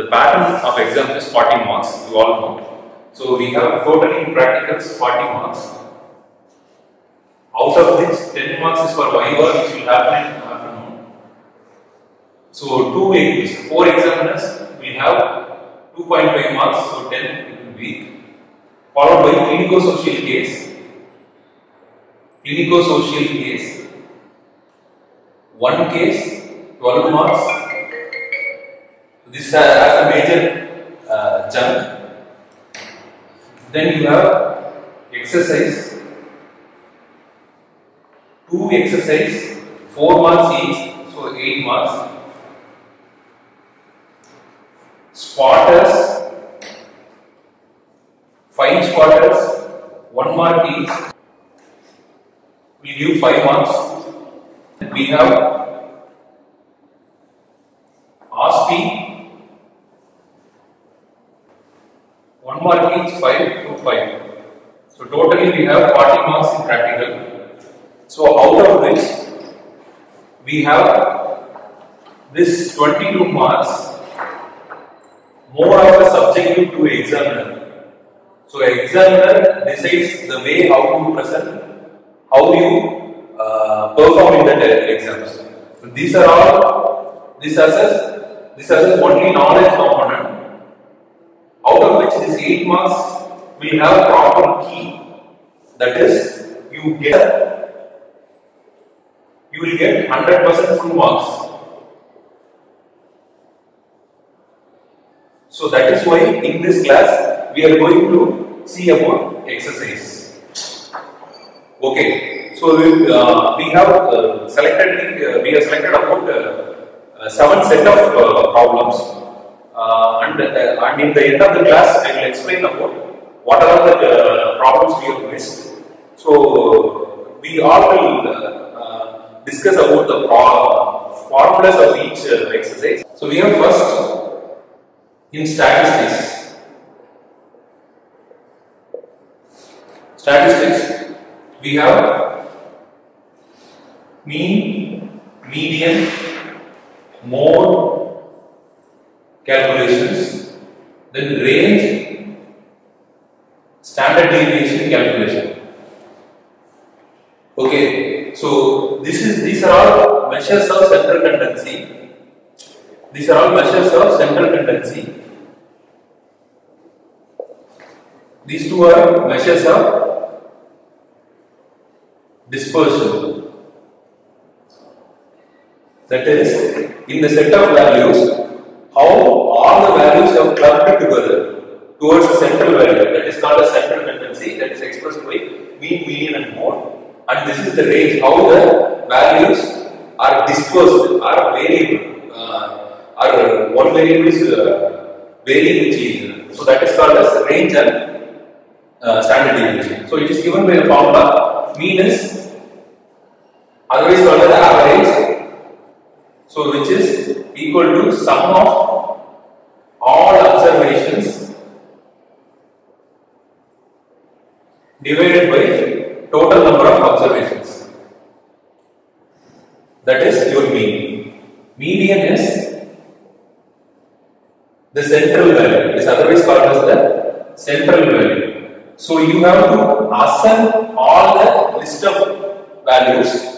the pattern of exam is 40 marks, you all know. So we have totally in practicals 40 marks. Out of which 10 marks is for Viva which will happen in afternoon. So two weeks, four examiners we have 2.5 marks, so 10 it will be. Followed by clinico-social case. Clinico-social case. One case, 12 marks. This has has a major uh, chunk. Then you have exercise. Two exercise, 4 marks each, so 8 marks. Spotters, 5 spotters, 1 mark each. We give 5 marks. We have OSPE, 1 mark each, 5 to 5. So totally we have 40 marks in practical. So out of which we have this 22 marks more of a subjective to examiner. So examiner decides the way how to present, how you uh, perform in the exams. So these are all this assess this assess only knowledge component. Out of which this eight marks will have proper key. That is, you get you will get hundred percent full marks. So that is why in this class we are going to see about exercise. Okay, so we, uh, we have uh, selected uh, we have selected about uh, uh, seven set of uh, problems, and uh, and in the end of the class I will explain about what are the uh, problems we have missed. So we all will uh, uh, discuss about the formulas of each uh, exercise. So we have first in statistics. Statistics, we have mean, median, mode calculations, then range, standard deviation calculation. Okay, so this is these are all measures of central tendency. These are all measures of central tendency. These two are measures of dispersion. That is, in the set of values, how all the values have clubbed together towards a central value. That is called a central tendency. That is expressed by mean, median, and mode. And this is the range. How the values are dispersed, are variable, uh, are one variable is uh, varying. So that is called as range and uh, standard deviation. So it is given by the formula mean is otherwise called as average. So which is equal to sum of all observations divided by total number of observations. That is your mean. Median is the central value. It is otherwise called as the central value. So you have to assign all the list of values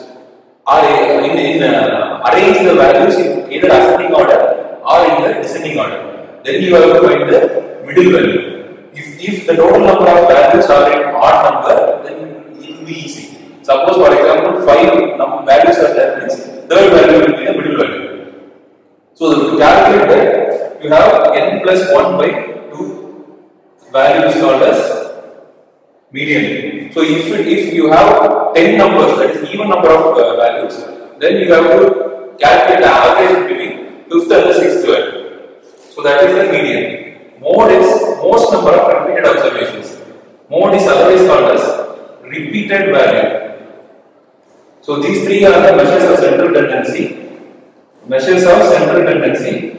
or in, in uh, arrange the values in either ascending order or in the descending order. Then you have to find the middle value. If, if the total number of values are in odd number, then it will be easy. Suppose for example, five num- values are there, means third value will be the middle value. So to calculate that, you have n plus 1 by 2 value is called as median. So if if you have 10 numbers, that is even number of uh, values, then you have to calculate the average between fifth and the sixth value. So that is the median. Mode is most number of repeated observations. Mode is otherwise called as repeated value. So these three are the measures of central tendency, measures of central tendency,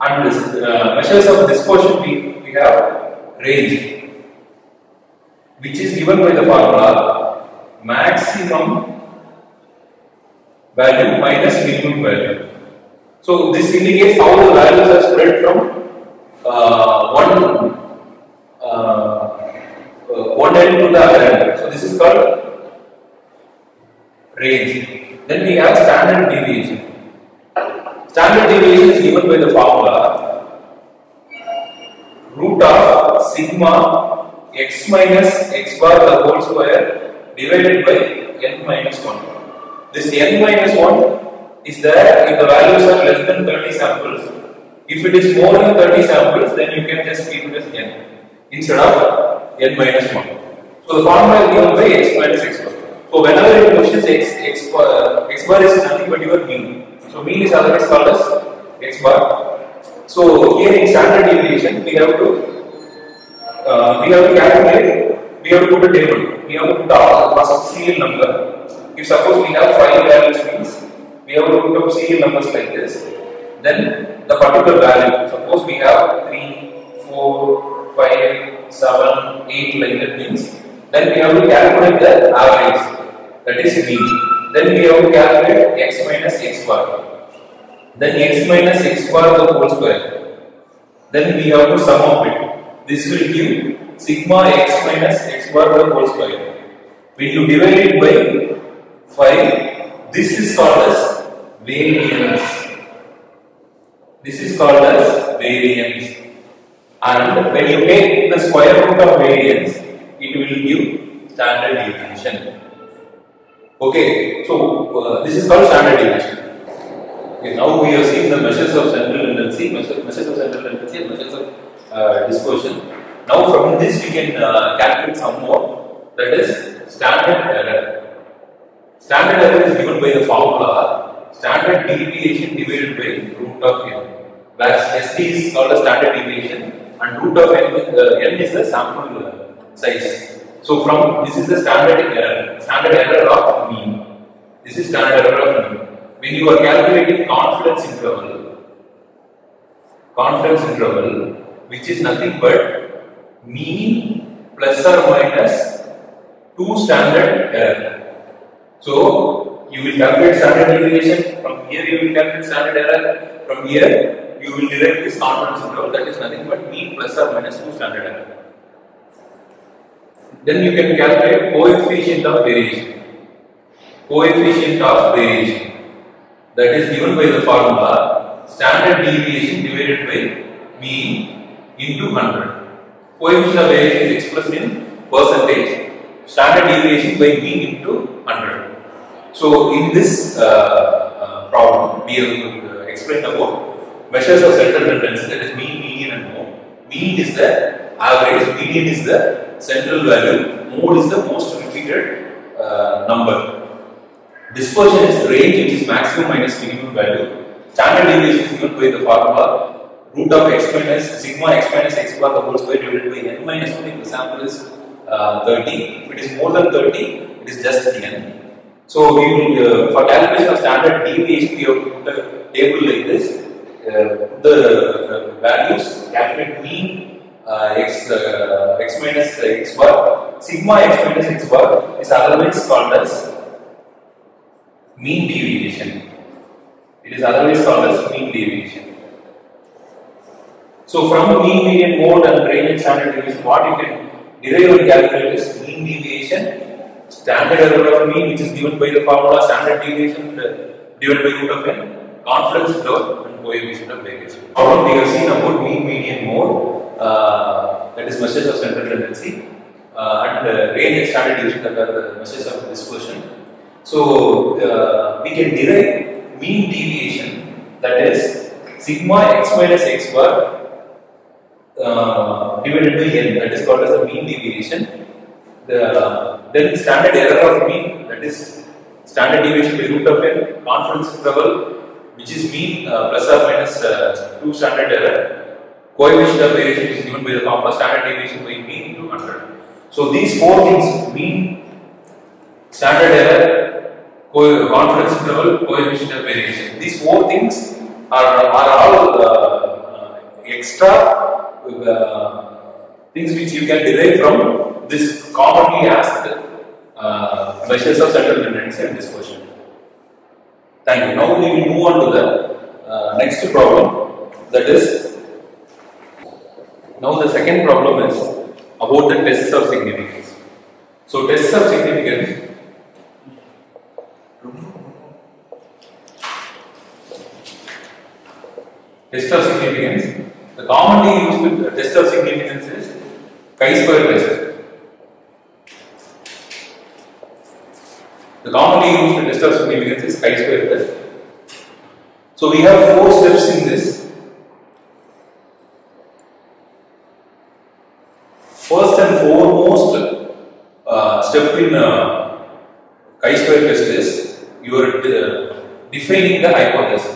and uh, measures of dispersion. We, we have range, which is given by the formula maximum value minus minimum value. So this indicates how the values are spread from uh, one uh, uh, one end to the other end. So this is called range. Then we have standard deviation. Standard deviation is given by the formula root of sigma x minus x bar the whole square divided by n minus 1. This n minus 1 is there if the values are less than 30 samples. If it is more than 30 samples, then you can just keep it as n instead of n minus 1. So the formula is given by x minus x bar. So whenever it questions x, x, bar, x bar is nothing but your mean. So mean is otherwise called as x bar. So here in standard deviation, we have to uh, we have to calculate. We have to put a table. We have to put first serial number. If suppose we have five values means we have to put up serial numbers like this. Then the particular value. Suppose we have three, four, five, seven, eight like that means. Then we have to calculate the average. That is mean. Then we have to calculate x minus x bar. Then x minus x bar the whole square. Then we have to sum up it. This will give sigma x minus x bar the whole square. When you divide it by 5, this is called as variance. This is called as variance. And when you take the square root of variance, it will give standard deviation. Okay, so uh, this is called standard deviation. Okay, now we have seen the measures of central tendency, measures, measures of central tendency, and measures of uh, dispersion. Now from this we can uh, calculate some more. That is standard error. Standard error is given by the formula standard deviation divided by root of n. Where SD is called a standard deviation and root of n, uh, n is the sample uh, size. So from this is the standard error, standard error of mean. This is standard error of mean. When you are calculating confidence interval, confidence interval, which is nothing but mean plus or minus two standard error. So you will calculate standard deviation. From here you will calculate standard error. From here you will derive this confidence interval. That is nothing but mean plus or minus two standard error. Then you can calculate coefficient of variation. Coefficient of variation that is given by the formula standard deviation divided by mean into 100. Coefficient of variation is expressed in percentage. Standard deviation by mean into 100. So in this uh, uh, problem, we have uh, explained about measures of central tendency that is mean, median and mode. Mean is the average, median is the central value, mode is the most repeated uh, number. Dispersion is range which is maximum minus minimum value. Standard deviation is given by the formula root of x minus sigma x minus x bar the whole square divided by n minus 1 if the sample is uh, 30. If it is more than 30, it is just n. So we will, uh, for calculation of standard deviation, we have put a table like this. Uh, the uh, values, calculate mean uh, x uh, x minus x bar. Sigma x minus x bar is otherwise called as mean deviation. It is otherwise called as mean deviation. So from mean, median, mode and range and standard deviation, what you can derive and calculate is mean deviation, standard error of mean which is given by the formula standard deviation uh, divided by root of n, confidence interval and coefficient of variation. Problem we have seen about mean, median, mode, uh, that is measures of central tendency, uh, and uh, range and standard deviation that are the measures of dispersion. So uh, we can derive mean deviation that is sigma x minus x bar divided by n that is called as the mean deviation. The then standard error of mean that is standard deviation by root of n confidence interval which is mean uh, plus or minus uh, 2 standard error coefficient of variation is given by the formula standard deviation by mean into 100. So these four things mean standard error co- confidence interval coefficient of variation these four things are, are all uh, uh, extra things which you can derive from this commonly asked uh, measures of central tendency and dispersion. Thank you. Now we will move on to the uh, next problem that is Now the second problem is about the tests of significance. So tests of significance test of significance. The commonly used test of significance is chi-square test. The commonly used test of significance is chi-square test. So we have four steps in this. First and foremost uh, step in uh, chi-square test is you are uh, defining the hypothesis.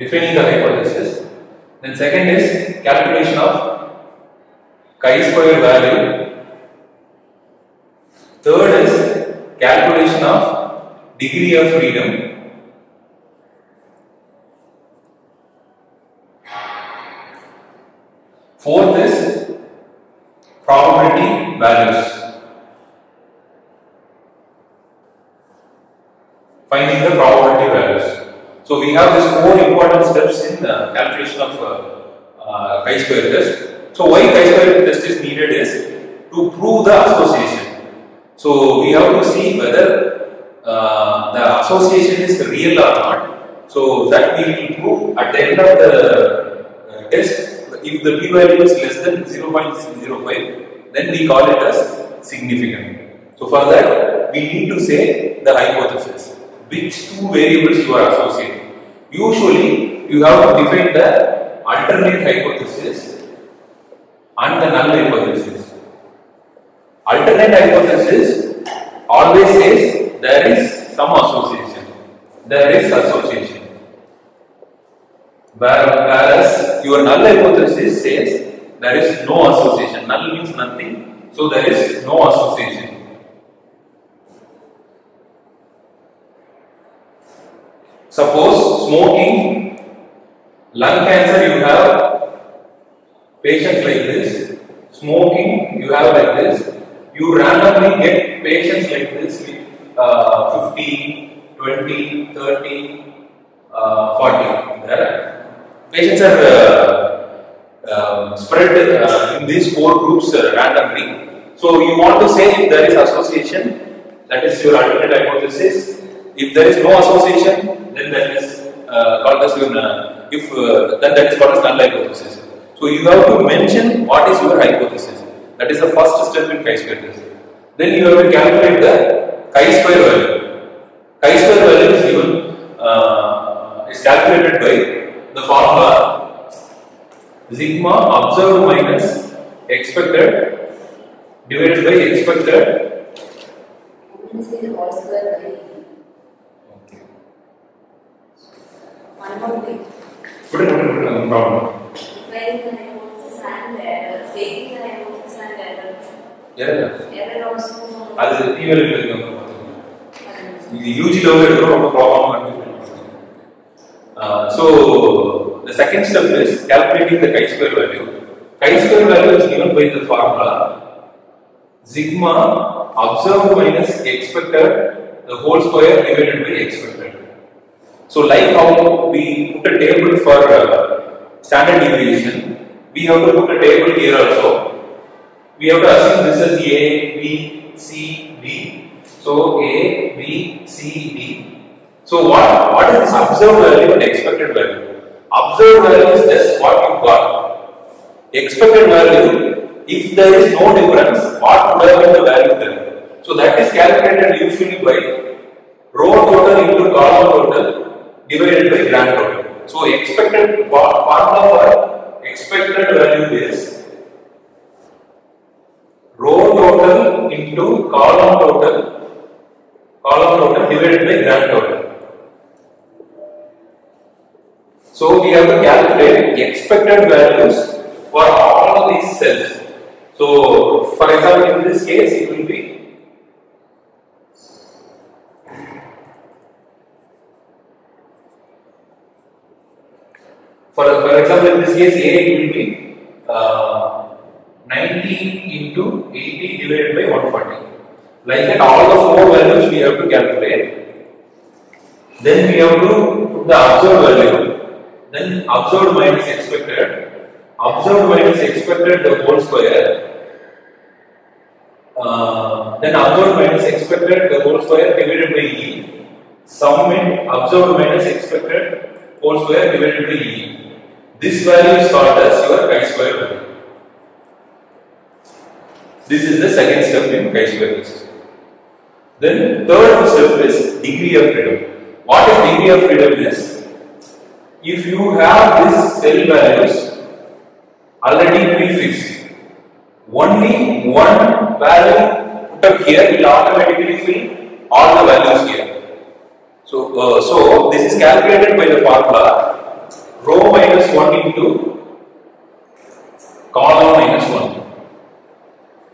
Defining the hypothesis. Then second is calculation of chi-square value. Third is calculation of degree of freedom. Fourth is probability values. Finding the probability values. So we have these four important steps in the calculation of uh, uh, chi-square test. So why chi-square test is needed is to prove the association. So we have to see whether uh, the association is real or not. So that we will prove at the end of the uh, test. If the p value is less than 0.05, then we call it as significant. So for that, we need to say the hypothesis. Which two variables you are associating. Usually, you have to define the alternate hypothesis and the null hypothesis. Alternate hypothesis always says there is some association. There is association. Whereas your null hypothesis says there is no association. Null means nothing. So there is no association. Suppose smoking, lung cancer you have patients like this, smoking you have like this, you randomly get patients like this with uh, 50, 20, 30, uh, 40. There. Patients are uh, uh, spread uh, in these four groups uh, randomly. So you want to say if there is association, that is your alternate hypothesis. If there is no association, then that is uh, called as your, uh, if uh, then that is called as null hypothesis. So you have to mention what is your hypothesis. That is the first step in chi-square test. Then you have to calculate the chi-square value. Chi-square value is given uh, is calculated by the formula sigma observed minus expected divided by expected one more thing. put it, put it, put it, no problem. When the hypothesis and error, stating the hypothesis and error, Yeah, error also. அது டிவியில் இருக்கு இது UG level எடுக்கிறோம் ரொம்ப ப்ராப்ளமாக இருக்கு so the second step is calculating the chi-square value. Chi-square value is given by the formula sigma observed minus expected the whole square divided by expected. So like how we put a table for uh, standard deviation, we have to put a table here also. We have to assume this is A, B, C, D. So A, B, C, D. So what, what is this observed value and expected value? Observed value is just what you got. Expected value, if there is no difference, what would have been the value there? So that is calculated usually by row total into column total divided by grand total. So expected for- formula for expected value is row total into column total column total divided by grand total. So we have to calculate expected values for all of these cells. So for example, in this case, it will be for, for example, in this case, A will be uh, 90 into 80 divided by 140. Like that, all the four values we have to calculate. Then we have to put the observed value. Then observed minus expected. Observed minus expected the whole square. Uh, then observed minus expected the whole square divided by e. Sum in observed minus expected whole square divided by e. This value is called as your chi-square value. This is the second step in chi-square test. Then third step is degree of freedom. What is degree of freedom is if you have these cell values already prefixed, only one value put up here will automatically fill all the values here. So, uh, so this is calculated by the formula row minus 1 into column minus 1.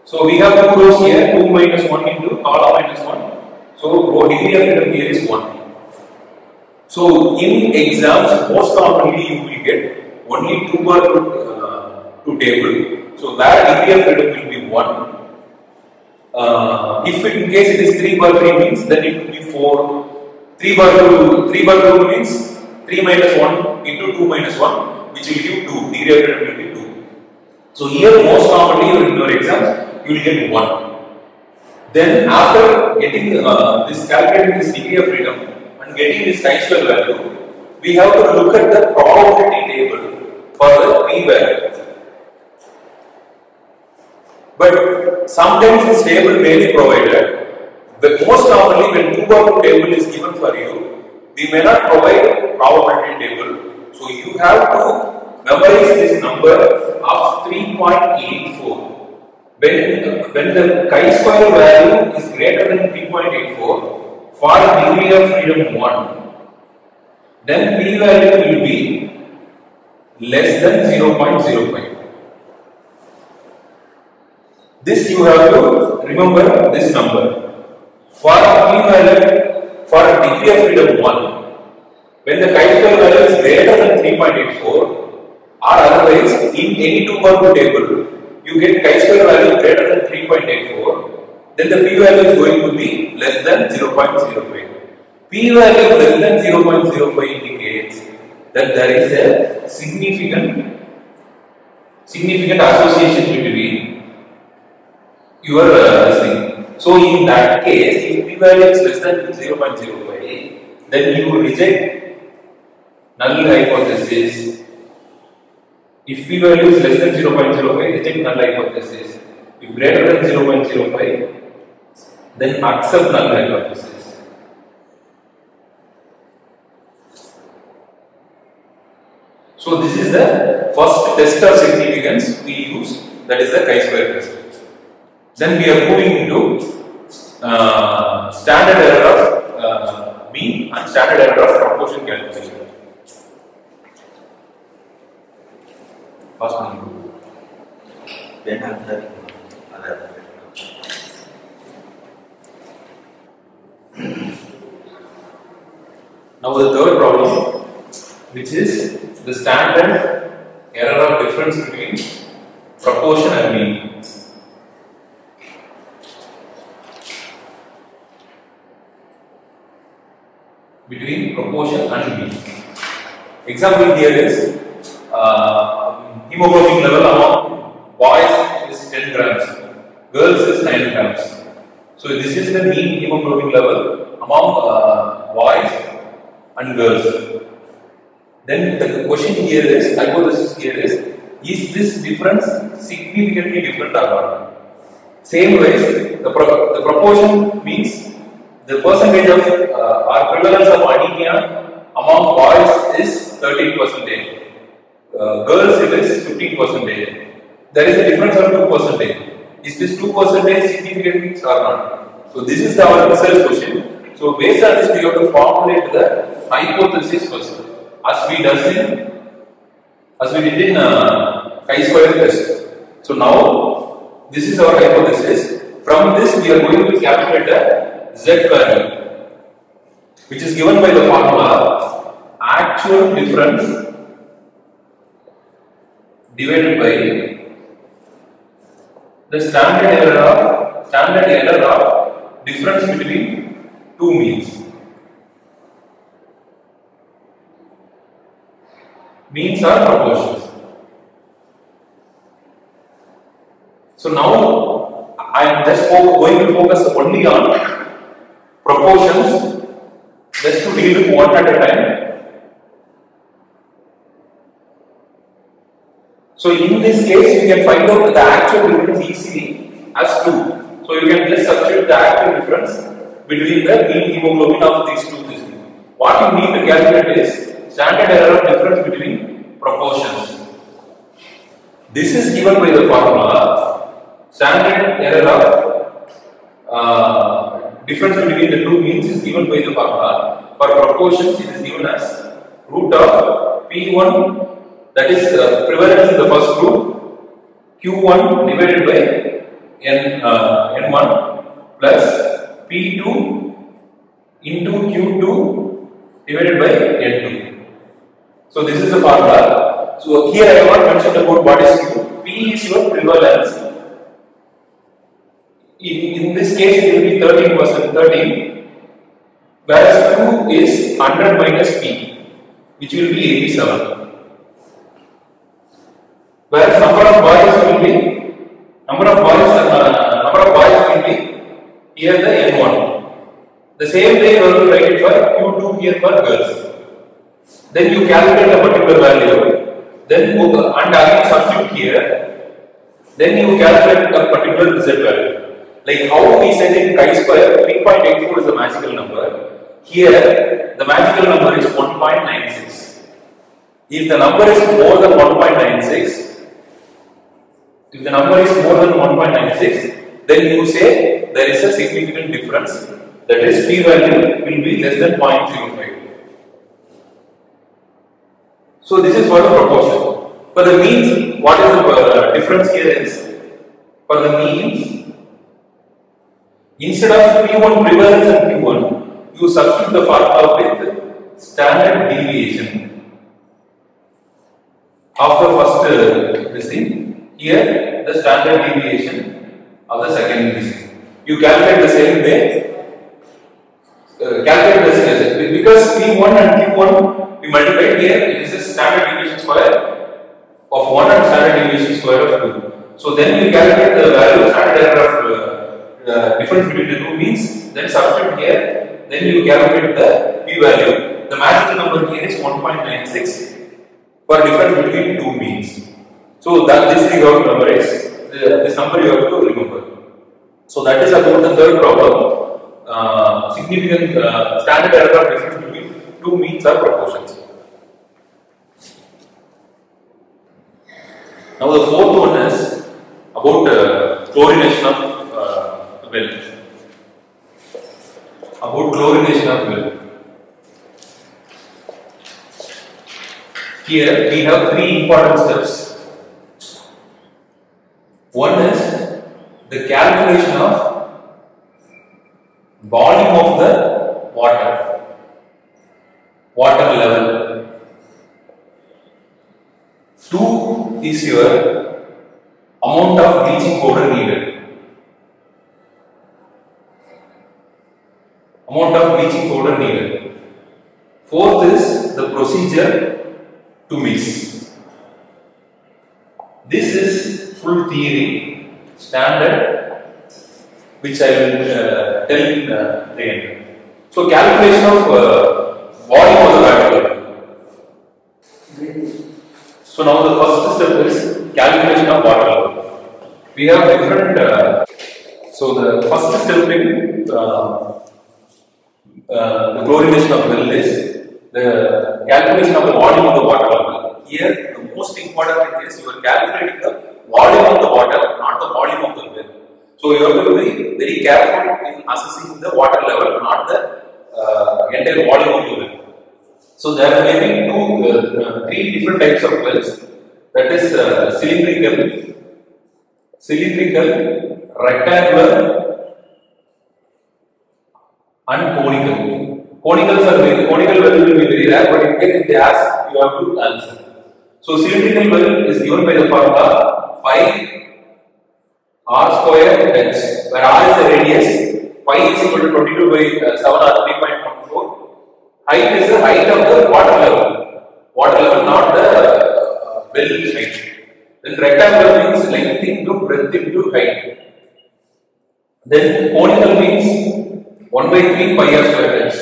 So we have two rows here, 2 minus 1 into column minus 1. So row degree of freedom here is 1. So in exams, most commonly you will get only 2 bar to, uh, to table. So where degree of freedom will be 1. Uh, if in case it is 3 by 3 means then it will be 4. 3 by 2, 3 bar 2 means 3 minus 1 into 2 minus 1 which will give 2. Degree of freedom will be 2. So here most commonly in your exams you will get 1. Then after getting uh, this calculating this degree of freedom and getting this chi-square value, we have to look at the probability table for the p value. But sometimes this table may be provided, but most commonly when two two table is given for you, we may not provide probability table. So you have to memorize this number of 3.84. When, when the chi-square value is greater than 3.84 for degree of freedom 1, then p value will be less than 0.05. This you have to remember this number. For p value for degree of freedom 1, when the chi-square value is greater than 3.84 or otherwise in any two bar table, you get chi-square value greater than 3.84, then the p value is going to be less than 0.05. p value less than 0.05 indicates that there is a significant significant association between your uh. So in that case, if p value is less than 0.05, then you reject null hypothesis if p value is less than 0.05, reject null hypothesis. If greater than 0.05, then accept null hypothesis. So this is the first test of significance we use, that is the chi-square test. Then we are moving into uh, standard error of uh, mean and standard error of proportion calculation. Pass on. Then after other. Now the third problem, which is the standard error of difference between proportion and mean. Between proportion and mean. Example here is uh, hemoglobin level among boys is 10 grams, girls is 9 grams. So this is the mean hemoglobin level among uh, boys and girls. Then the question here is, hypothesis here is, is this difference significantly different or not? Same way, the, pro- the proportion means the percentage of uh, prevalence of anemia among boys is 13 percentage. Uh, girls it is 15 percentage. There is a difference of 2 percentage. Is this 2 percentage significant or not? So this is our research question. So based on this, we have to formulate the hypothesis first, as we does in, as we did in uh, chi-square test. So now this is our hypothesis. From this, we are going to calculate the z value which is given by the formula actual difference divided by the standard error of standard error of difference between two means. Means are proportions. So now I am just going to focus only on proportions just to deal with one at a time. So in this case, you can find out the actual difference easily as 2. So you can just substitute the actual difference between the mean hemoglobin of these two things. What you need to calculate is standard error of difference between proportions. This is given by the formula. Standard error of uh, difference between the two means is given by the formula. For proportions, it is given as root of P1 that is uh, prevalence in the first group Q1 divided by N, uh, N1 plus P2 into Q2 divided by N2. So this is the formula. So here I have not mentioned about what is Q. P is your prevalence. In, in this case it will be 13 percent 13 whereas Q is 100 minus P which will be 87. Whereas number of boys will be number of boys uh, number of boys will be here the N1. The same way you to write it for Q2 here for girls. Then you calculate a particular value. Then and again substitute here. Then you calculate a particular z value. Like how we said in chi-square, 3.84 is the magical number. Here, the magical number is 1.96. If the number is more than 1.96, if the number is more than 1.96, then you say there is a significant difference. That is, p value will be less than 0.05. So this is for the proportion. For the means, what is the uh, difference here is for the means, instead of P1 prevalence and P1, you substitute the formula with standard deviation of the first uh, this thing. Here, the standard deviation of the second this thing. You calculate the same way. Uh, calculate the same way. because P1 and Q1 we multiply here. It is a standard deviation square of 1 and standard deviation square of 2. So then we calculate the value of standard error of uh, uh, difference between the two means. Then substitute here. Then you calculate the p value. The magical number here is 1.96 for difference between two means. So that this you have to memorize. The- This number you have to remember. So that is about the third problem. Uh, significant uh, standard error difference between two means or proportions. Now the fourth one is about uh, chlorination of uh, well. About chlorination of well. Here we have three important steps. One is the calculation of volume of the water, water level. Two is your amount of bleaching powder needed. Amount of bleaching powder needed. Fourth is the procedure to mix. This is full theory, standard, which I will uh, tell in uh, the end. So calculation of uh, volume of the water. So now the first step is calculation of water level. We have different. Uh, so the first step in uh, the chlorination of well is the calculation of the volume of the water level. Here, the most important thing is you are calculating the volume of the water, not the volume of the well. So you have to be very careful in assessing the water level, not the uh, entire volume of the well. So there are maybe two, uh, uh, three different types of wells. That is uh, cylindrical, cylindrical, rectangular, and conical. Conicals are very, conical well will be very rare, but in case if they ask, you have to answer. So cylindrical well is given by the formula pi r square h, where r is the radius, pi is equal to 22 by uh, 7 or 3.14. Height is the height of the water level. Water level, not the well height. Then rectangular means length into breadth into height. Then conical means 1 by 3 pi r square times.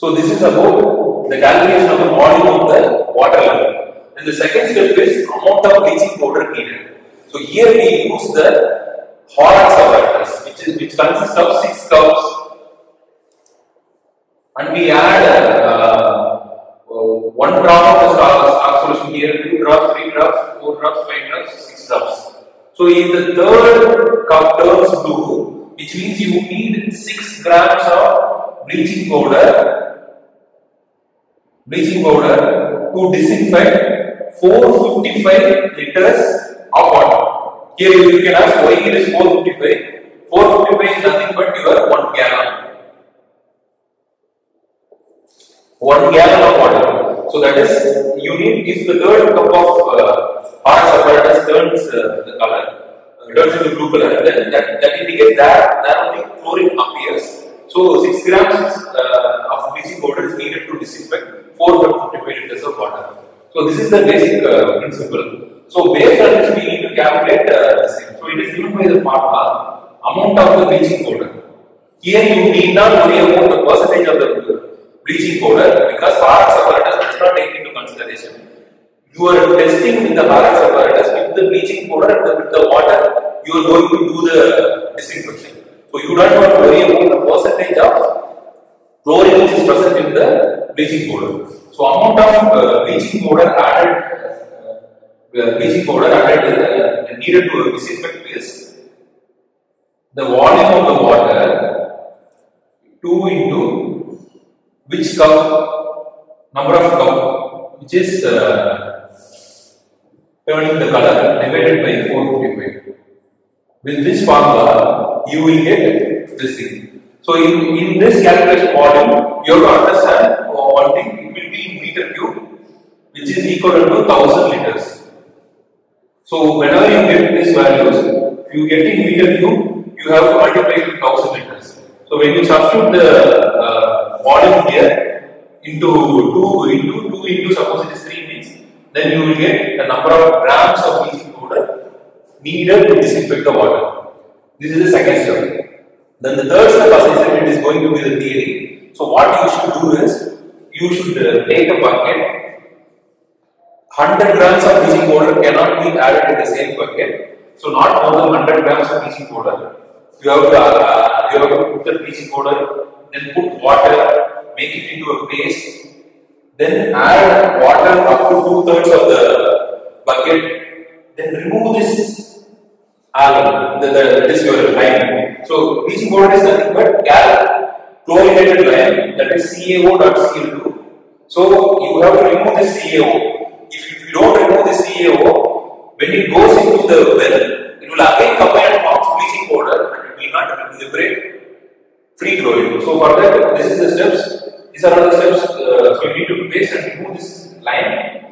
So this is about the calculation of the volume of the water level. And the second step is amount of bleaching powder needed. So here we use the Horrocks apparatus, which is which consists of six cups, and we add uh, uh, one drop of the stock, solution here, two drops, three drops, four drops, five drops, six drops. So in the third cup turns blue, which means you need six grams of bleaching powder bleaching powder to disinfect 455 liters of water. Here you can ask why it is 455. 455 is nothing but your 1 gallon. 1 gallon of water. So that is you need if the third cup of uh, Horrocks apparatus turns uh, the color, turns into blue color, that, that indicates that there only chlorine appears. So 6 grams uh, of bleaching powder is needed to disinfect 455 liters of water. So this is the basic uh, principle. So based on this we need to calculate uh, this thing. So it is given by the formula amount of the bleaching powder. Here you need not worry about the percentage of the bleaching powder because Horrocks apparatus does not take. You are testing in the Horrocks apparatus with the bleaching powder and with the water you are going to do the disinfection. So you don't want to worry about the percentage of chlorine which is present in the bleaching powder. So amount of uh, bleaching powder added, uh, bleaching powder added uh, needed to disinfect is the volume of the water 2 into which cup, number of cup, which is uh, turning the color divided by 455. With this formula, you will get this thing. So in, in this calculation volume, you have to understand one thing, it will be in meter cube, which is equal to 1000 liters. So whenever you get these values, you get in meter cube, you have to multiply it with 1000 liters. So when you substitute the uh, volume here into 2 into 2 into suppose it is 3 means, then you will get the number of grams of bleaching powder needed to disinfect the water. This is the second step. Then the third step, as I said, it is going to be the theory. So what you should do is, you should uh, take a bucket. 100 grams of bleaching powder cannot be added in the same bucket. So not more than 100 grams of bleaching powder. You have to uh, you have to put the bleaching powder, then put water, make it into a paste, then add water up to two thirds of the bucket, then remove this alum, the, the, this your lime. So bleaching powder is nothing but gal chlorinated lime that is CaO.Cl2. So you have to remove the CaO. If you, if you don't remove the CaO, when it goes into the well, it will again combine and form bleaching powder and it will not liberate free chlorine. So for that, this is the steps. These are the steps. Uh, you need to paste and remove this line,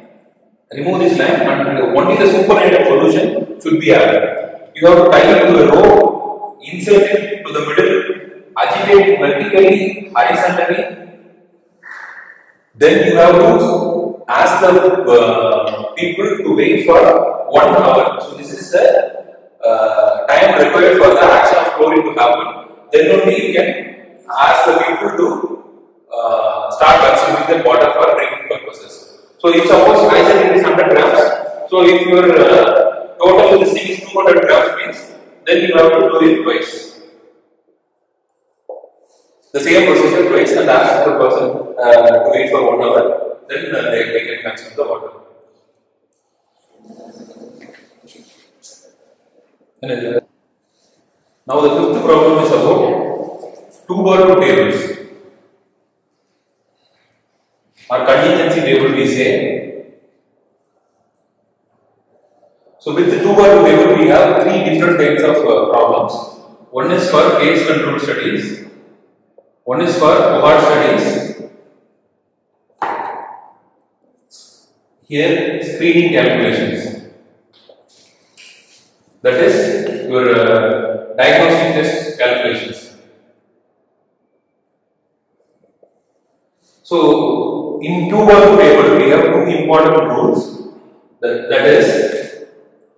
Remove this line and only the supernatant solution should be added. You have to tie it to a rope, insert it to the middle, agitate vertically, horizontally. Then you have to ask the uh, people to wait for one hour. So this is the uh, time required for the action of chlorine to happen. Then only you can ask the people to uh, start consuming the water for drinking purposes. So if suppose I said it is 100 grams, so if your uh, total this is 200 grams means, then you have to do it twice. The same procedure twice and ask the person uh, to wait for one hour, then uh, they, they can consume the water. Now the fifth problem is about two or two tables or contingency table we So with the two or two table we have three different kinds of uh, problems. One is for case control studies, one is for cohort studies. Here screening calculations. That is your uh, diagnostic test calculations. So in two bar table, we have two important rules. That, that is,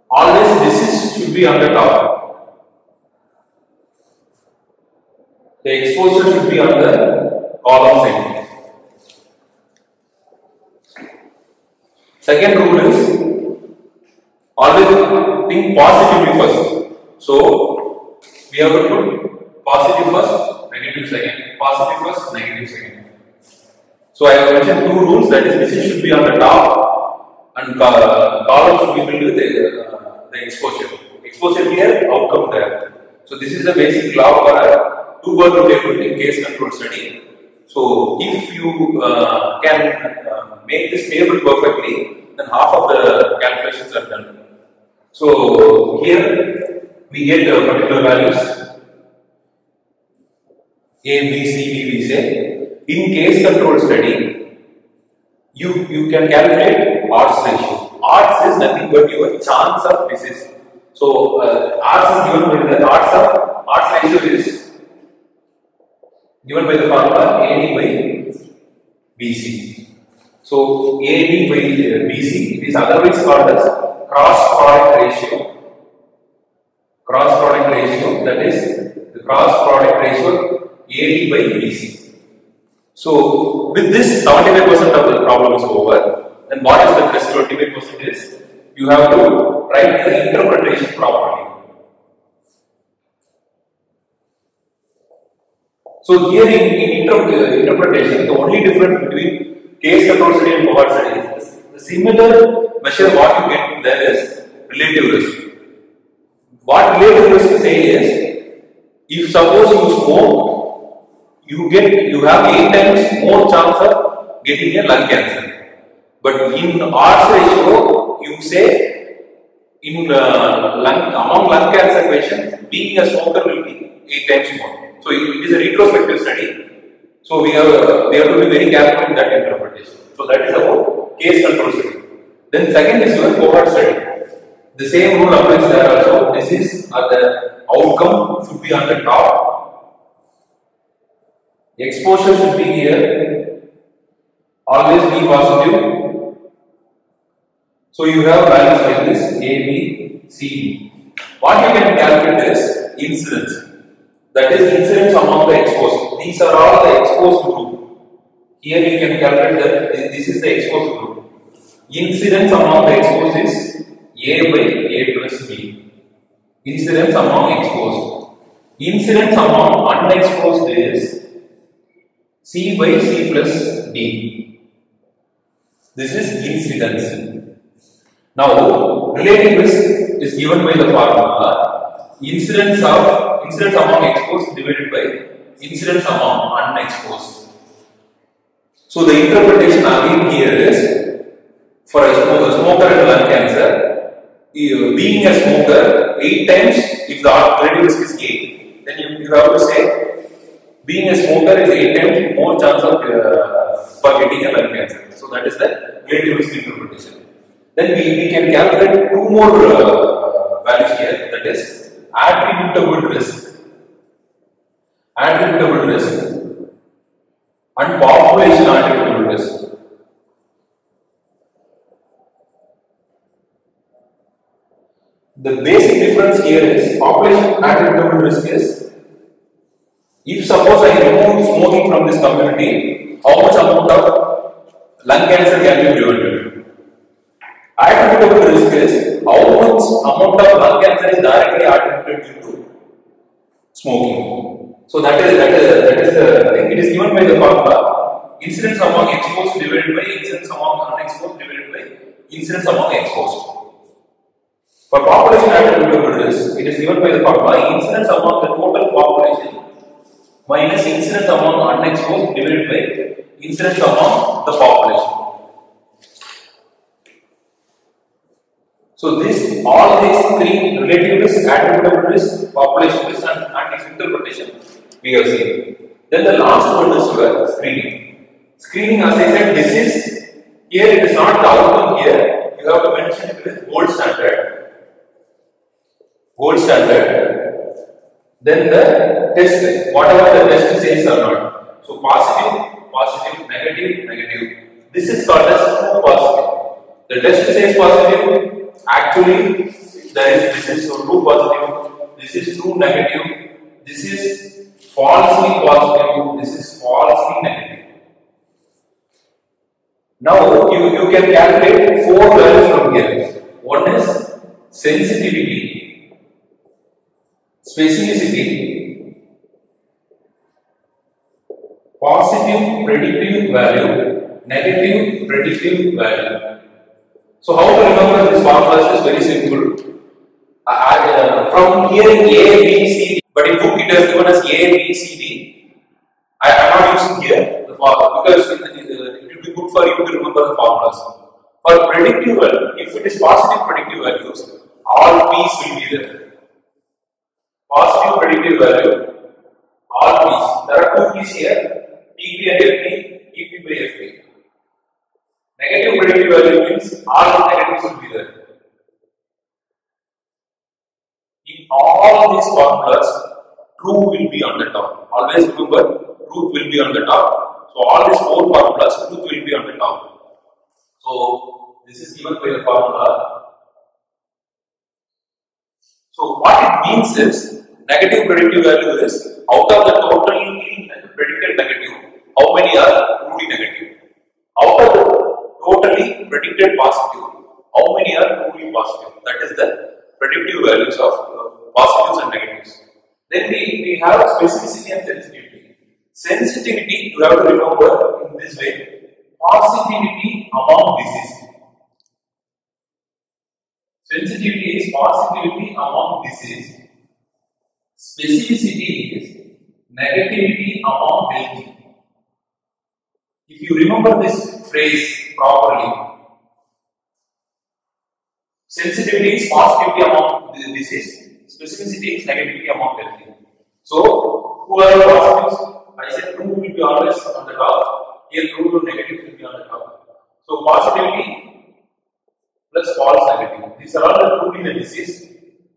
always this is should be on the top. The exposure should be on the column side. Second rule is always think positively first. So we have to put positive first, negative second, positive first, negative second. So I have mentioned two rules that is this should be on the top and co- column should be filled with the, uh, the exposure. Exposure here, outcome there. So this is the basic law for a two bar table in case control study. So if you uh, can uh, make this table perfectly, then half of the calculations are done. So here we get uh, particular values A, B, C, D, we say. In case control study, you, you can calculate odds ratio. Odds is nothing but your chance of disease. So uh, odds is given by the odds of odds ratio is given by the formula AD by BC. So AD by uh, BC is otherwise called as cross product ratio. Cross product ratio that is the cross product ratio AD by BC. So with this 75% of the problem is over. Then what is the rest 25% is you have to write the interpretation properly. So here in, in inter- interpretation, the only difference between case control study and cohort study is the similar measure what you get there is relative risk. What relative risk say is, if suppose you smoke, you get you have eight times more chance of getting a lung cancer. But in odds ratio, you say in uh, lung among lung cancer patients, being a smoker will be eight times more. So it, is a retrospective study. So we have we have to be very careful in that interpretation. So that is about case control study. Then second is your cohort study. The same rule applies there also. This is uh, the outcome should be on the top. Exposure should be here. Always be positive. So you have values like this A, B, C, D. What you can calculate is incidence. That is incidence among the exposed. These are all the exposed group. Here you can calculate that this is the exposed group. Incidence among the exposed is A by A plus B. Incidence among exposed. Incidence among unexposed is C by C plus D. This is incidence. Now, relative risk is given by the formula incidence of incidence among exposed divided by incidence among unexposed. So the interpretation again here is for a smoker, and lung cancer, being a smoker eight times if the relative risk is eight, then you, you have to say being a smoker is eight times more chance of uh, for getting a lung cancer. So that is the relative risk interpretation. Then we, we can calculate two more uh, values here. That is attributable risk, attributable risk, and population attributable risk. The basic difference here is population attributable risk is if suppose I remove smoking from this community, how much amount of lung cancer can be prevented? Attributable risk is how much amount of lung cancer is directly attributed to smoking. So that is that is that is the thing. It is given by the formula incidence among exposed divided by incidence among unexposed divided by incidence among exposed. For population attributable risk, it is given by the formula incidence among the total population minus incidence among unexposed divided by incidence among the population. So this all these three relative risk, attributable risk, population risk, and, and its interpretation we have seen. Then the last one is screening. Screening, as I said, this is here it is not the outcome here. You have to mention it with gold standard. Gold standard. Then the test, whatever the test says or not. So positive, positive, negative, negative. This is called as true positive. The test says positive. Actually, there is this is so true positive. This is true negative. This is falsely positive. This is falsely negative. Now you, you can calculate four values from here. One is sensitivity, specificity, positive predictive value, negative predictive value. So how to remember this formulas is very simple. Uh, from hearing A, B, C, D, but in book it has given as A, B, C, D. I am not using here the formula because it, it, it will be good for you to remember the formulas. For predictive value, if it is positive predictive values, all P's will be there. Positive predictive value, all P's. There are two P's here, TP and FP, by FP. Negative predictive value means all negatives will be there. In all these formulas, true will be on the top. Always remember, truth will be on the top. So all these four formulas, truth will be on the top. So this is given by the formula. So what it means is negative predictive value is out of the totally predicted negative, how many are truly negative? Out of the totally predicted positive, how many are truly positive? That is the predictive values of uh, positives and negatives. Then we, we have specificity and sensitivity. Sensitivity, you have to remember in this way positivity among disease. Sensitivity is positivity among disease. Specificity is negativity among healthy. If you remember this phrase properly, sensitivity is positivity among the disease, specificity is negativity among healthy. So, who are the positives? I said true will be always on the top. Here, true and negative will be on the top. So, positivity plus false negative. These are all the true in the disease.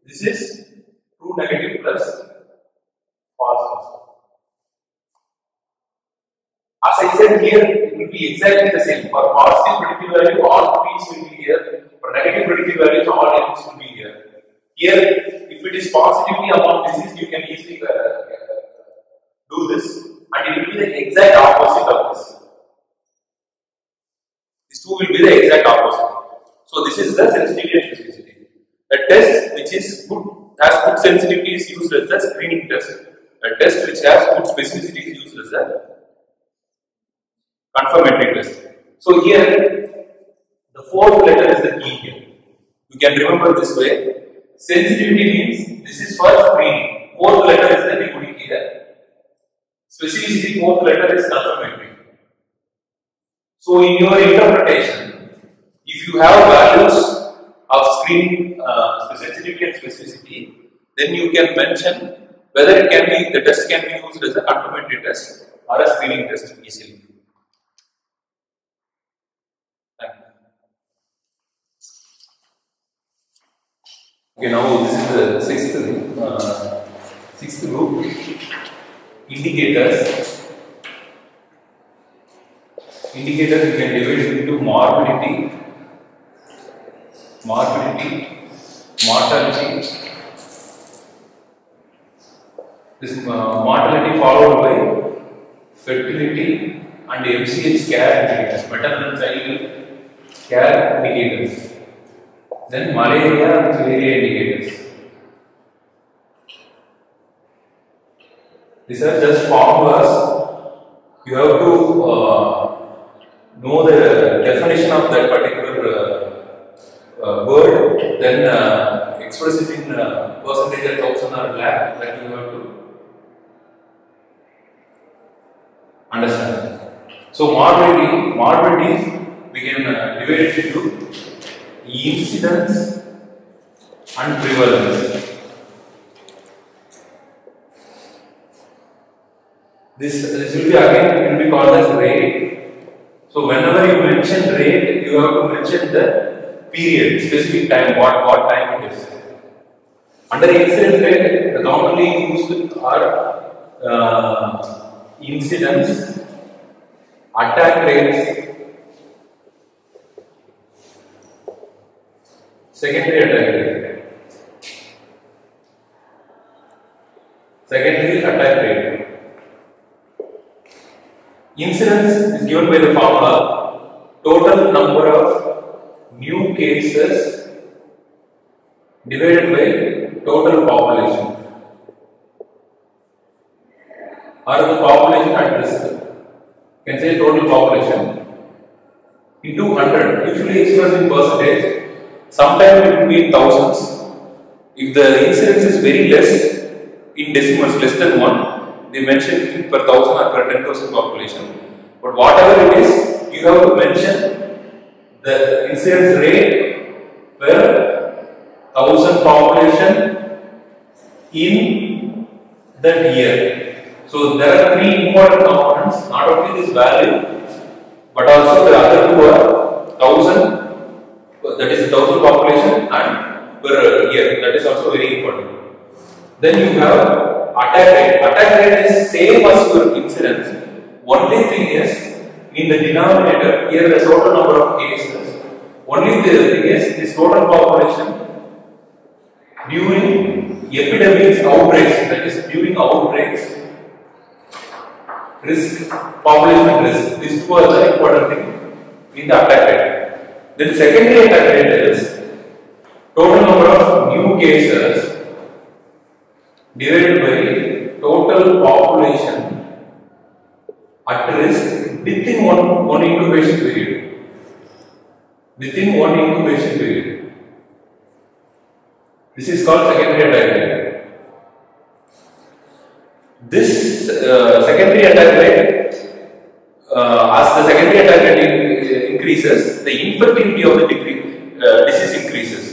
This is negative plus false positive. As I said here, it will be exactly the same. For positive predictive value, all p's will be here. For negative predictive values, all n's will be here. Here, if it is positively among disease, you can easily uh, do this, and it will be the exact opposite of this. These two will be the exact opposite. So this is the sensitivity and specificity. A test which is good has good sensitivity is used as the screening test. A test which has good specificity is used as a confirmatory test. So here, the fourth letter is the key here. You can remember this way. Sensitivity means this is for screening. Fourth letter is the decoder here. Specificity, fourth letter is confirmatory. So in your interpretation, if you have values of screening uh, sensitivity and specificity, then you can mention whether it can be the test can be used as a confirmatory test or a screening test easily. Okay, now this is the sixth uh, sixth group indicators. Indicators you can divide into morbidity, morbidity, mortality. This uh, mortality followed by fertility and MCH care indicators, maternal child care indicators. Then malaria and malaria indicators. These are just formulas. You have to uh, know the definition of that particular uh, uh, word, then uh, express it in uh, percentage or thousand or lakh. That you have to understand. So morbidity, morbidity, we can uh, divide it into incidence and prevalence. This, this will be again will be called as rate. So whenever you mention rate, you have to mention the period, specific time, what what time it is. Under incident rate, the commonly used are uh, incidents, attack rates, secondary attack rate. Secondary attack rate. Incidence is given by the formula total number of new cases divided by total population. Or the population at risk. You can say total population. Into 100 usually expressed in percentage. Sometimes it will be in thousands. If the incidence is very less in decimals less than 1 they mention per thousand or per 10,000 population. But whatever it is you have to mention the incidence rate per thousand population in that year so there are three important components not only this value but also the other two are thousand, that is thousand population and per year. That is also very important. Then you have attack rate. Attack rate is same as your incidence. Only thing is in the denominator here the total number of cases. Only the thing is this total population during epidemics outbreaks. That is during outbreaks risk, population risk. These two are the important thing in the attack. Then secondary attack rate is total number of new cases divided by total population at risk within one, one incubation period. Within one incubation period. This is called secondary attack rate. This uh, secondary attack rate, uh, as the secondary attack rate in- increases, the infectivity of the degree, uh, disease increases.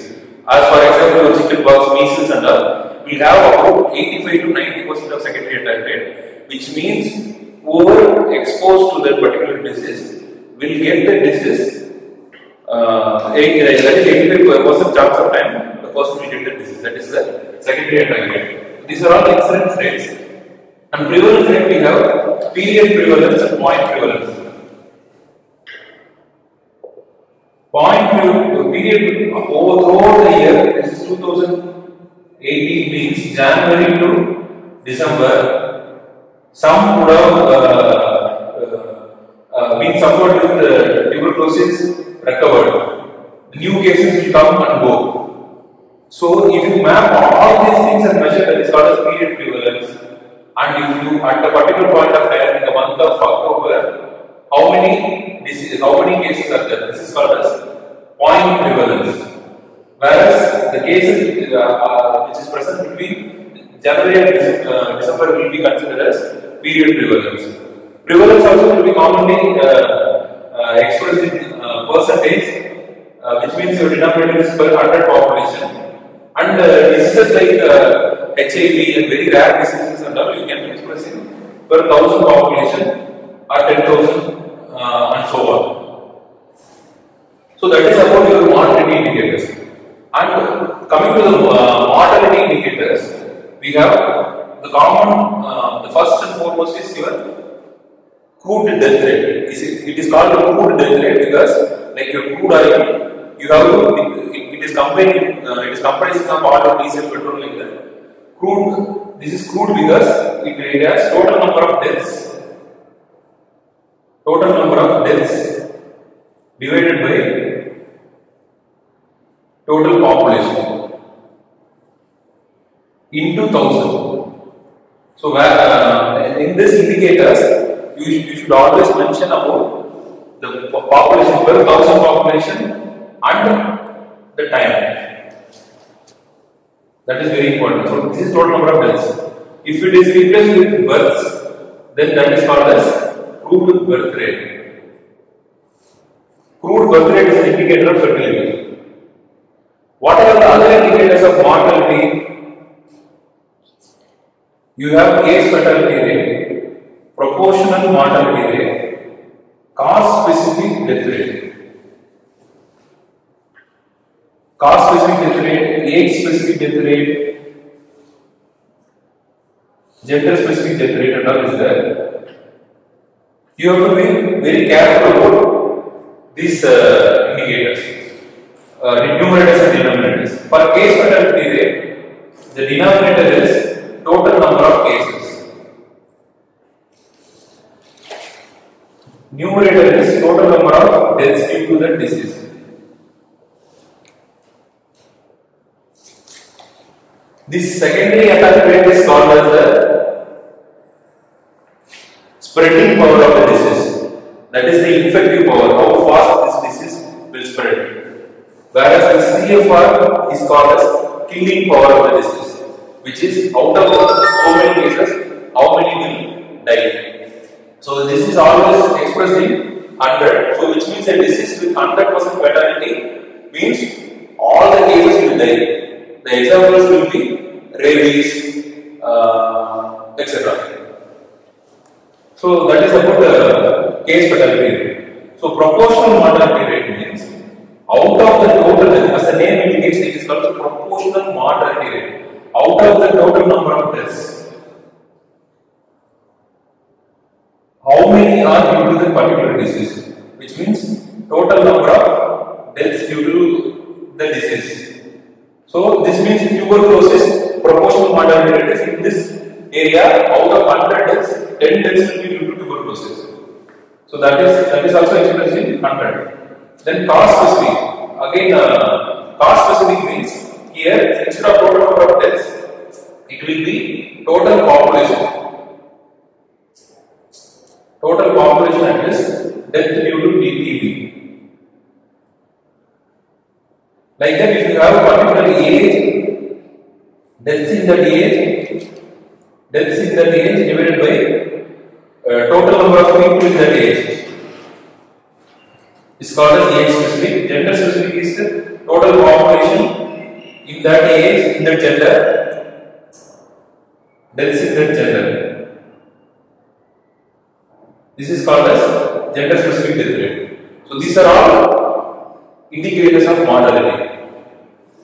As for example, chickenpox, measles, and all, we have about 85 to 90 percent of secondary attack rate, which means whoever exposed to that particular disease will get the disease. Uh, that is 85 percent chance of time the person will disease. That is the secondary attack rate. These are all incidence rates. And prevalence rate we have period prevalence and point prevalence. Point pre- period over the year, this is 2018 means January to December. Some would have uh, uh, uh, been suffered with uh, tuberculosis recovered. New cases will come and go. So if you map all these things and measure called as period prevalence. And if you at a particular point of time in the month of October, how many disease, how many cases are there? This is called as point prevalence. Whereas the cases uh, uh, which is present between January and uh, December will be considered as period prevalence. Prevalence also will be commonly uh, uh, expressed in percentage, which means your denominator is per 100 population. And uh, diseases like uh, HIV and very rare diseases and all, you can express in per thousand population or 10,000 uh, and so on. So that is about your mortality indicators. And coming to the uh, mortality indicators, we have the common, uh, the first and foremost is your crude death rate. It, is called crude death rate because like your crude oil, you have to, it, it, is combined, uh, it is comprising of oil, diesel, petrol like that. Crude, this is crude because it, it has total number of deaths. Total number of deaths divided by total population into thousand. So where, uh, in this indicators, you, you should always mention about the population per thousand population and the time. That is very important. So this is total number of deaths. If it is replaced with births, then that is called as crude birth rate. Crude birth rate is an indicator of fertility. What are the other indicators of mortality? You have case fatality rate, proportional mortality rate, cause specific death rate. Cause specific death rate, age specific death rate, gender specific death rate and all is there. You have to be very careful about these uh, indicators. uh, numerators and denominators. For case fatality rate, the denominator is total number of cases. Numerator is total number of deaths due to the disease. This secondary attack rate is called as the spreading power of the disease. That is the infective power, how fast this disease will spread. Whereas the CFR is called as killing power of the disease, which is out of so many cases, how many will die. So this is always expressed in 100. So which means a disease with 100% fatality means all the cases will die. The examples will be rabies, uh, etc. So that is about the case fatality rate. So proportional mortality rate means out of the total, as the name indicates, it is called proportional mortality rate. Out of the total number of deaths, how many are due to the particular disease? Which means total number of deaths due to the disease. So this means tuberculosis proportional mortality rate is in this area out of 100 deaths, 10 deaths will be due to tuberculosis. So that is that is also expressed in 100. Then cause specific. Again, uh, cause specific means here instead of total number of deaths, it will be total population. Total population at risk, death due to TB. Like that, if you have a particular age, deaths in that age, deaths in that age divided by uh, total number of people in that age is called as age specific. Gender specific is the total population in that age, in that gender, deaths in that gender. This is called as gender specific death rate. So these are all indicators of mortality.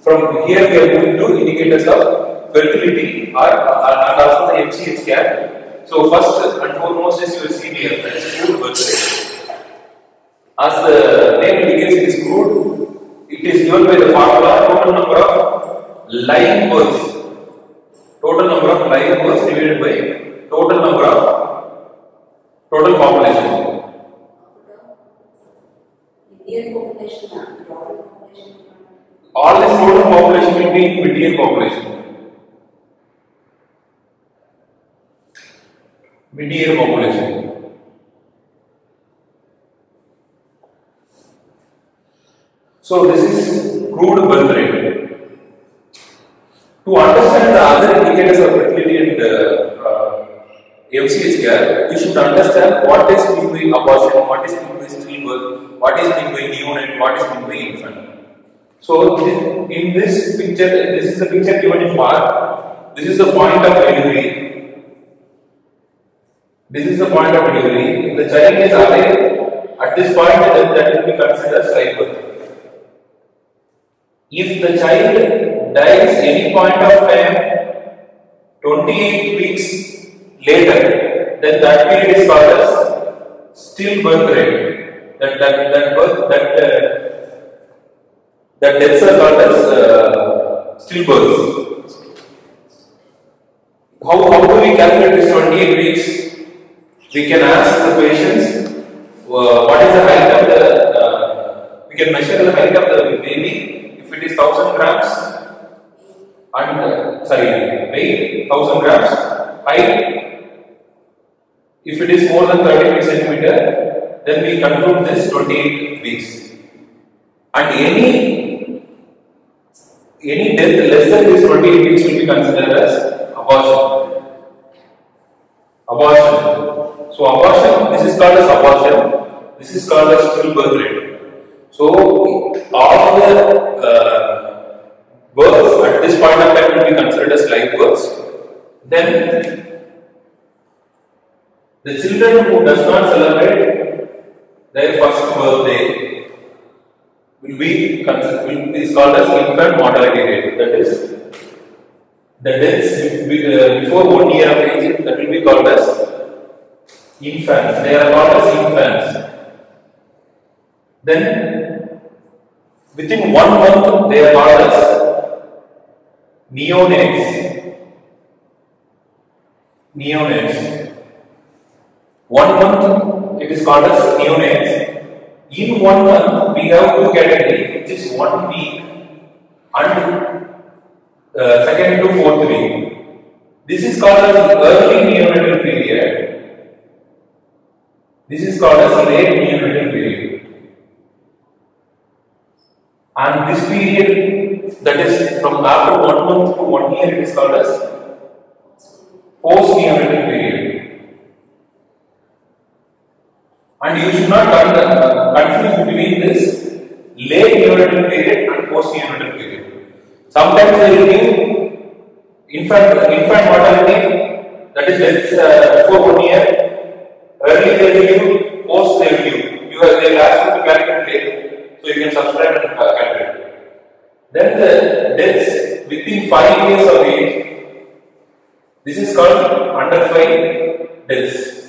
From here we are moving to indicators of fertility or, uh, and also the MCH scan. So first and foremost is your CBR, that is crude birth rate. As the name indicates, it is crude. It is given by the formula total number of live births. Total number of live births divided by total number of total population. Indian. All this total population will be median population. Median population. So this is crude birth rate. To understand the other indicators of fertility and uh, MCH care, we should understand what is meant by abortion, what is meant by stillbirth, what is meant by neonate, what is meant by infant. So in this picture, this is a picture given in Park. This is the point of delivery. This is the point of delivery. The child is alive at this point, then that will be considered childbirth. If the child dies any point of time, 28 weeks later, then that period is called as stillbirth rate. That that that birth that uh, that deaths are called as uh, stillbirths. How, how do we calculate this 28 weeks? We can ask the patients uh, what is the height of the, uh, we can measure the height of the baby if it is 1000 grams and, uh, sorry, weight 1000 grams, height if it is more than 35 centimeter, then we conclude this 28 weeks. And any any death less than this 28 weeks will be considered as abortion. Abortion. So abortion, this is called as abortion. This is called as stillbirth rate. So all the uh, births at this point of time will be considered as live births. Then the children who does not celebrate their first birthday will be will is called as infant mortality rate. That is the deaths uh, before one year of age that will be called as infants. They are called as infants. Then Within one month, they are called as neonates. Neonates. One month, it is called as neonates. In one month, we have two categories, which is one week and uh, second to fourth week. This is called as early neonatal period. This is called as late neonatal period. And this period, that is from after one month to one year, it is called as post neonatal period. And you should not uh, confuse between this late neonatal period and post neonatal period. Sometimes they will give infant infant mortality that is less uh, before one year. Early they will give, post they will give. You have, they will ask you to calculate late, so you can subscribe and uh, calculate. Then the deaths within five years of age. This is called under five deaths.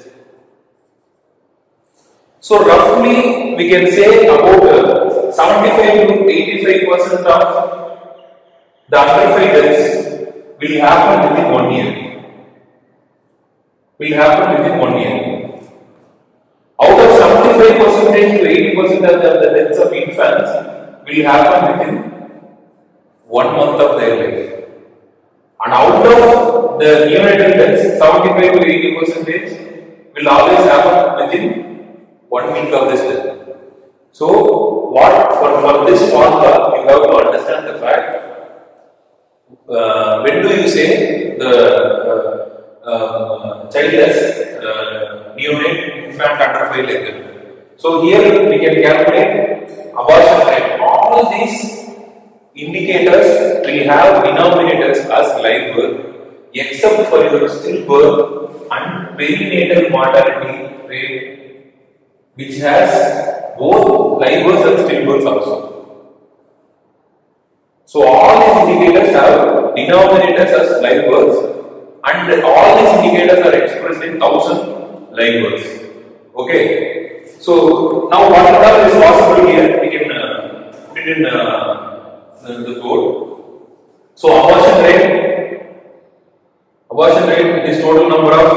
So roughly we can say about uh, 75 to 85 percent of the under five deaths will happen within one year. Will happen within one year. Out of 75 percent to 80 percent of the, the deaths of infants will happen within one month of their life. And out of the neonatal deaths, 75 to 80 percent will always happen within one week of this death. So, what for, for this formula, you have to understand the fact. Uh, when do you say the uh, uh, child has uh, neonate infant under five like that? So here we can calculate abortion rate. All these indicators will have denominators as live birth, except for your stillbirth and perinatal mortality rate, which has both live births and stillbirths also. So all these indicators have denominators as live births and all these indicators are expressed in thousand live births. Okay. So now what is possible here? We can uh, put it in uh, the, the code. So abortion rate, abortion rate is total number of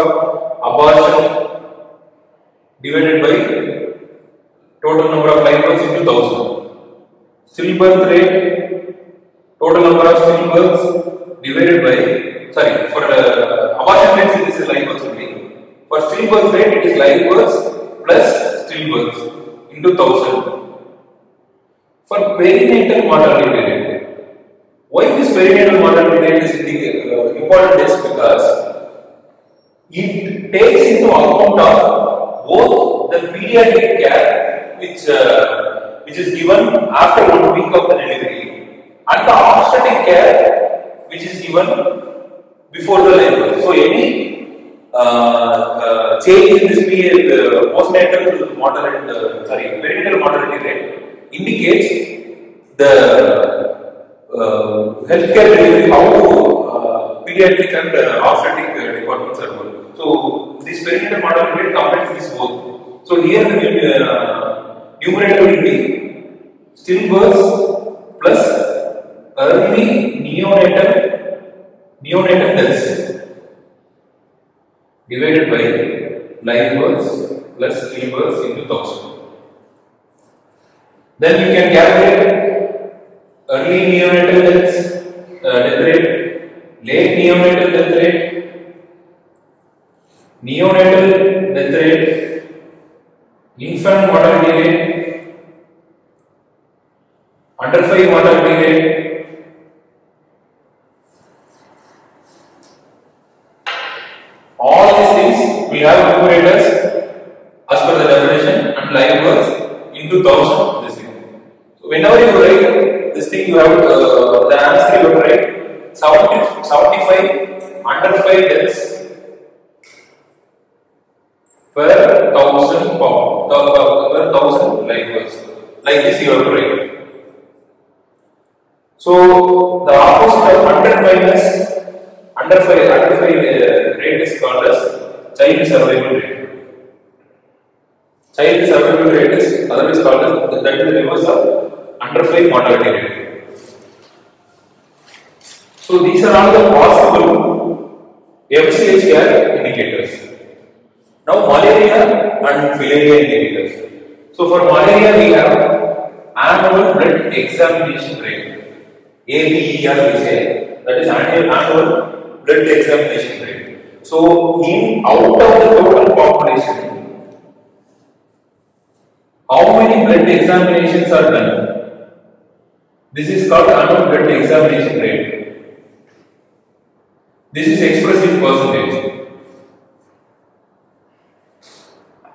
abortion divided by total number of live births into thousand. Stillbirth rate, total number of stillbirths divided by, sorry, for uh, abortion rate it is live births only. For stillbirth rate it is live births plus stillbirths into thousand. For perinatal mortality rate, why this perinatal mortality rate is uh, important is because it takes into account of both the pediatric care which uh, which is given after one week of the delivery and the obstetric care which is given before the labor. So any uh, uh, change in this period, uh, postnatal mortality, uh, sorry, perinatal mortality rate indicates the uh, healthcare delivery, how uh, pediatric and uh, obstetric departments are working. So this perinatal mortality rate combines this both. So here the uh, numerator will be stillbirths plus early neonatal neonatal deaths divided by live births plus stillbirths into thousand. Then you can calculate early neonatal deaths, uh, death rate, late neonatal death rate, neonatal death rate, infant mortality rate, under 5 mortality rate, all these things we have numerators as per the definition and live births into thousand this thing. So whenever you write this thing you have uh, the answer you have to write 70, 75 under 5 deaths per thousand pop, per thousand live births. Like this you have to write. So the opposite of 100 minus under 5 under 5 rate is called as child survival rate. Child survival rate is otherwise called as that is the reverse of under 5 mortality rate. So these are all the possible FCH indicators. Now malaria and filaria indicators. So for malaria we have annual blood examination rate. ABER we say that is annual annual blood examination rate. So in out of the total population, how many blood examinations are done? This is called annual blood examination rate. This is expressed in percentage.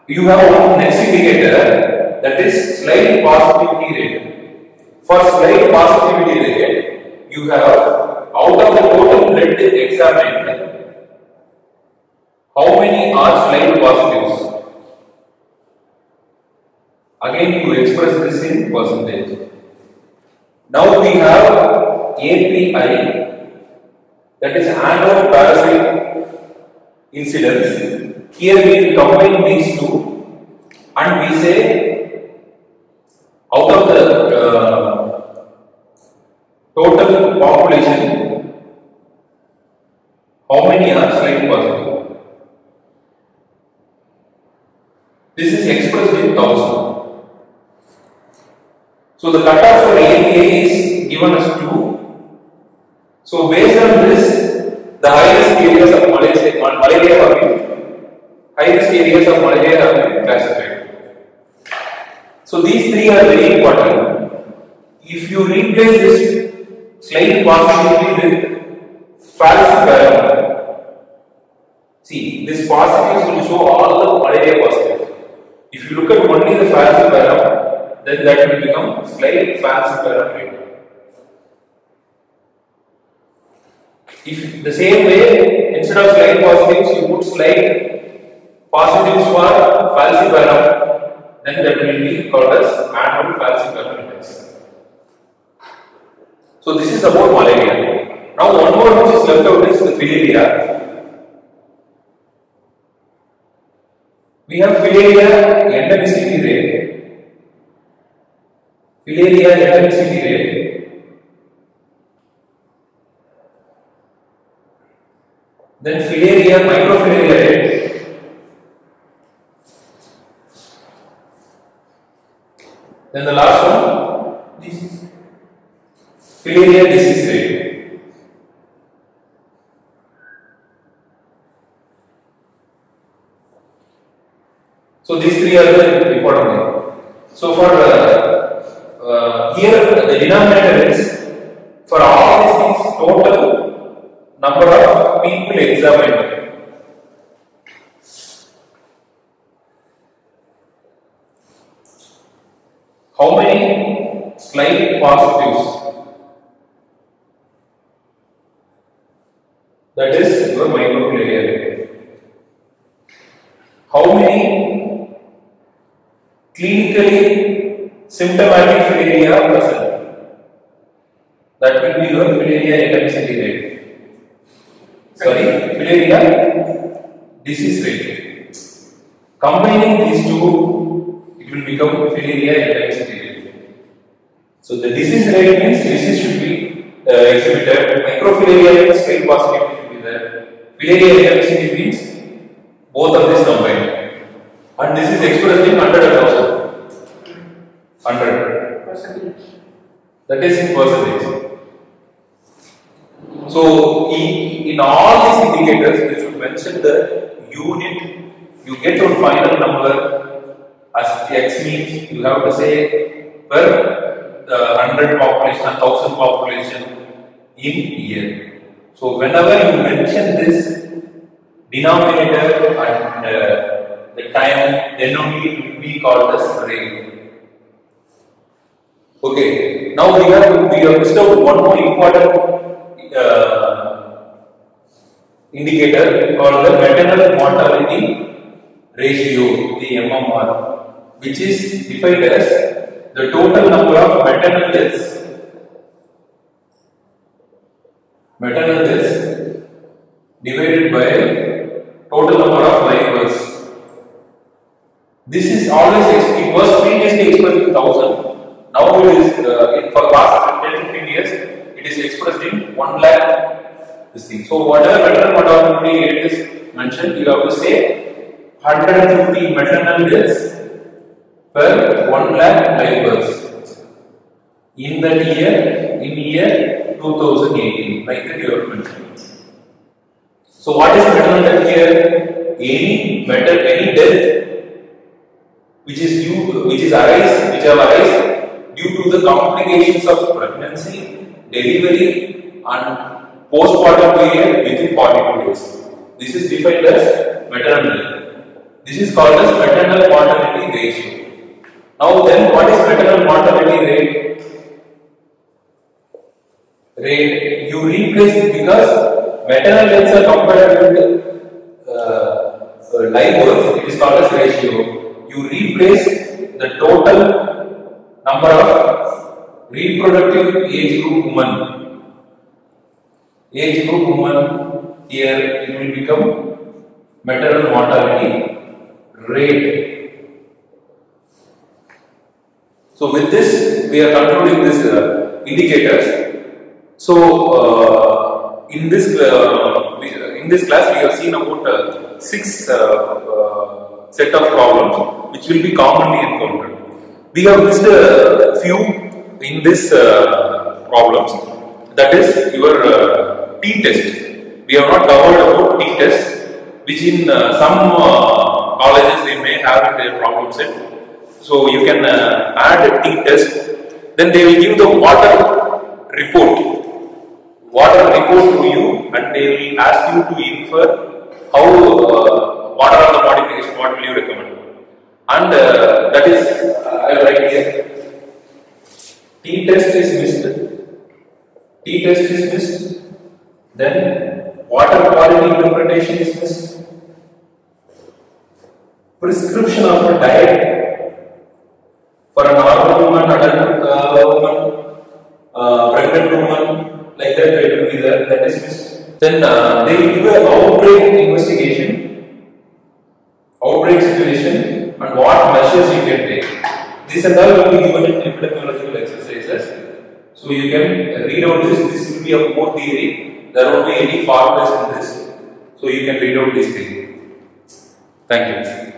You have one next indicator that is slide positivity rate. For slide positivity rate, you have out of the total blood examined, how many are slide positives? Again, you express this in percentage. Now we have API, that is annual parasite incidence. Here we combine these two and we say out of the uh, total population, how many are slide positive? This is expressed in thousand. So the cutoff for API is given as 2. So based on this, the highest areas of malaria, malaria have highest areas of malaria have been classified. So these three are very important. If you replace this slide positivity with falciparum, see this positives will show all the malaria positives. If you look at only the falciparum, then that will become slide falciparum rate. If the same way, instead of slide positives, you put slide positives for falciparum, then that will be called as annual falciparum index. So this is about malaria. Now one more which is left out is the filaria. We have filaria endemicity rate. Filaria endemicity rate. Then filaria microfilaria rate. Then the last one, disease. Filaria disease rate. Three are the important things. So for uh, uh, here the denominator is for all these things total number of people examined. How many slide positives? That is your microfilaria rate. How many clinically symptomatic filaria are present? That will be your filaria endemicity rate. Sorry, filaria disease rate. Combining these two, it will become filaria endemicity rate. So the rate should be uh, exhibited. Microfilaria slide positivity should be there. Filaria endemicity means both of this combined. And this is expressed in 100 and 1000. 100. percentage. That is in percentage. So, in, in all these indicators, you should mention the unit. You get your final number as x means you have to say per 100 population, 1000 population in year. So, whenever you mention this denominator and uh, the time, then only it will be called as rate. Okay, now we have we have one more important uh, indicator called the maternal mortality ratio, the MMR, which is defined as the total number of maternal deaths, maternal deaths divided by total number of live births. This is always it was previously expressed in thousand. Now it is uh, it- for past 10 15 years it is expressed in 1 lakh this thing. So whatever maternal mortality rate is mentioned, you have to say 150 maternal deaths per 1 lakh live births in that year in year 2018 like that you have mentioned. So what is maternal death here? Any matter any death which is due which is arise which have arise due to the complications of pregnancy, delivery and postpartum period within 42 days. This is defined as maternal. This is called as maternal mortality ratio. Now then what is maternal mortality rate? Rate you replace because maternal deaths are compared with uh, uh, live births. It is called as ratio. You replace the total number of reproductive age group women. Age group women here it will become maternal mortality rate. So with this, we are concluding this uh, indicators. So uh, in this uh, in this class, we have seen about uh, six uh, uh, set of problems which will be commonly encountered. We have missed a few in this uh, problems. That is your uh, T test. We have not covered about T test, which in uh, some uh, colleges they may have in their problem set. So you can uh, add a T test. Then they will give the water report water report to you and they will ask you to infer how uh, what are the modifications, what will you recommend. And uh, that is, uh, I will write here. T test is missed. T test is missed. Then water quality interpretation is missed. Prescription of a diet for a normal woman, adult uh, woman, uh, pregnant woman, like that it will be there, that is missed. Then uh, they will give an outbreak investigation, outbreak situation, and what measures you can take. This and all will be given in epidemiological exercises. So you can read out this, this will be a more theory, there won't be any formulas in this. So you can read out this thing. Thank you.